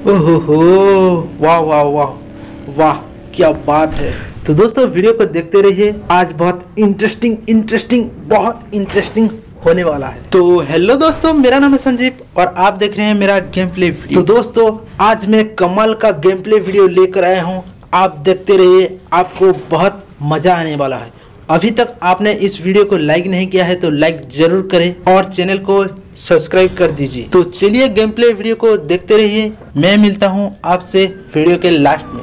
ओहो वाह वाह वाह वाह क्या बात है। तो दोस्तों वीडियो को देखते रहिए। आज बहुत इंटरेस्टिंग इंटरेस्टिंग बहुत इंटरेस्टिंग होने वाला है। तो हेलो दोस्तों मेरा नाम है संजीव और आप देख रहे हैं मेरा गेम प्ले वीडियो तो दोस्तों आज मैं कमल का गेम प्ले वीडियो लेकर आया हूँ। आप देखते रहिए आपको बहुत मज़ा आने वाला है। अभी तक आपने इस वीडियो को लाइक नहीं किया है तो लाइक ज़रूर करें और चैनल को सब्सक्राइब कर दीजिए। तो चलिए गेम प्ले वीडियो को देखते रहिए। मैं मिलता हूँ आपसे वीडियो के लास्ट में।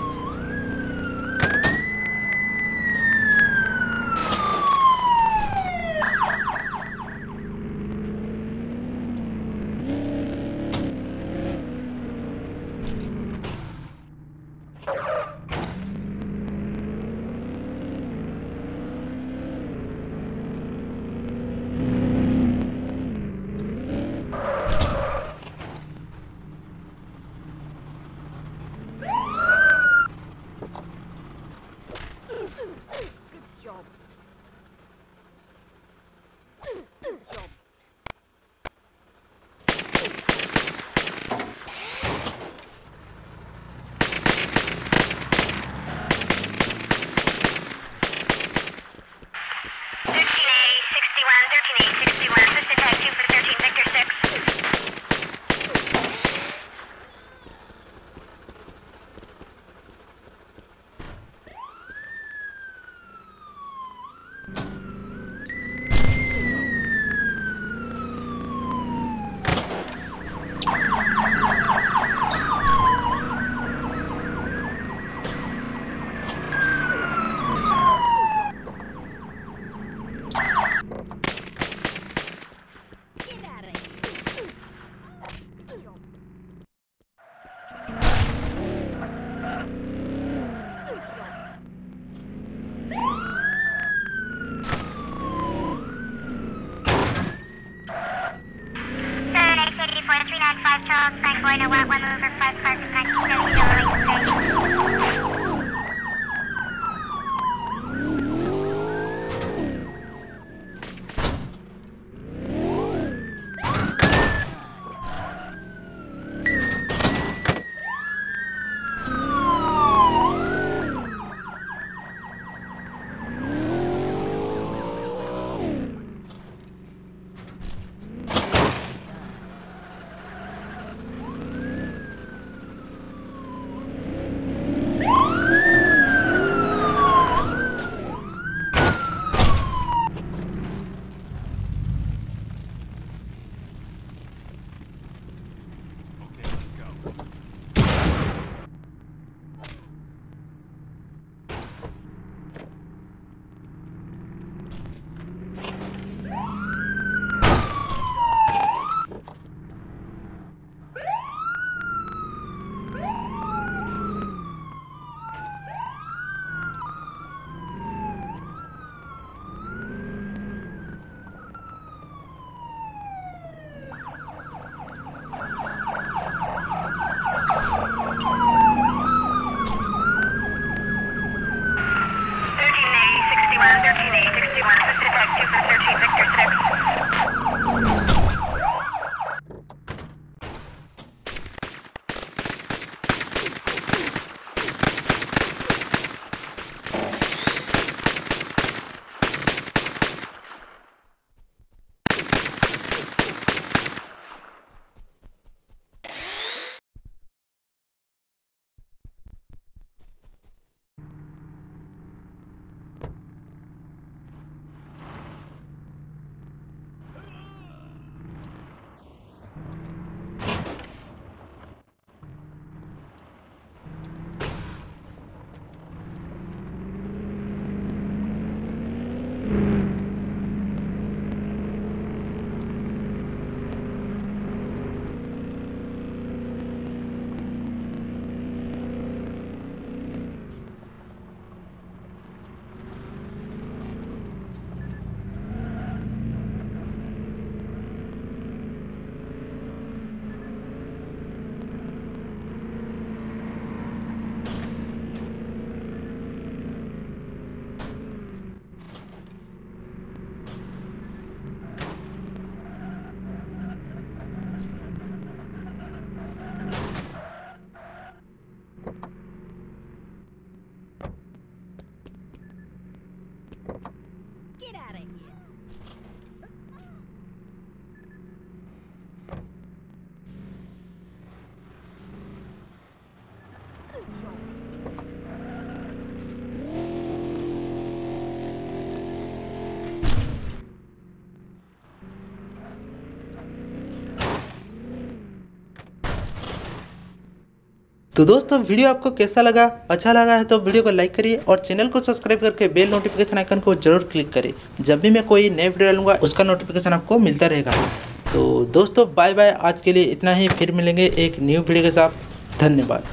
Delta 101, 1 over 5, 5, 5, Victor for 13, Victor 6. Get out of here. तो दोस्तों, वीडियो आपको कैसा लगा? अच्छा लगा है तो वीडियो को लाइक करिए और चैनल को सब्सक्राइब करके बेल नोटिफिकेशन आइकन को ज़रूर क्लिक करें जब भी मैं कोई नए वीडियो डालूँगा, उसका नोटिफिकेशन आपको मिलता रहेगा। तो दोस्तों बाय बाय आज के लिए इतना ही। फिर मिलेंगे एक न्यू वीडियो के साथ। धन्यवाद।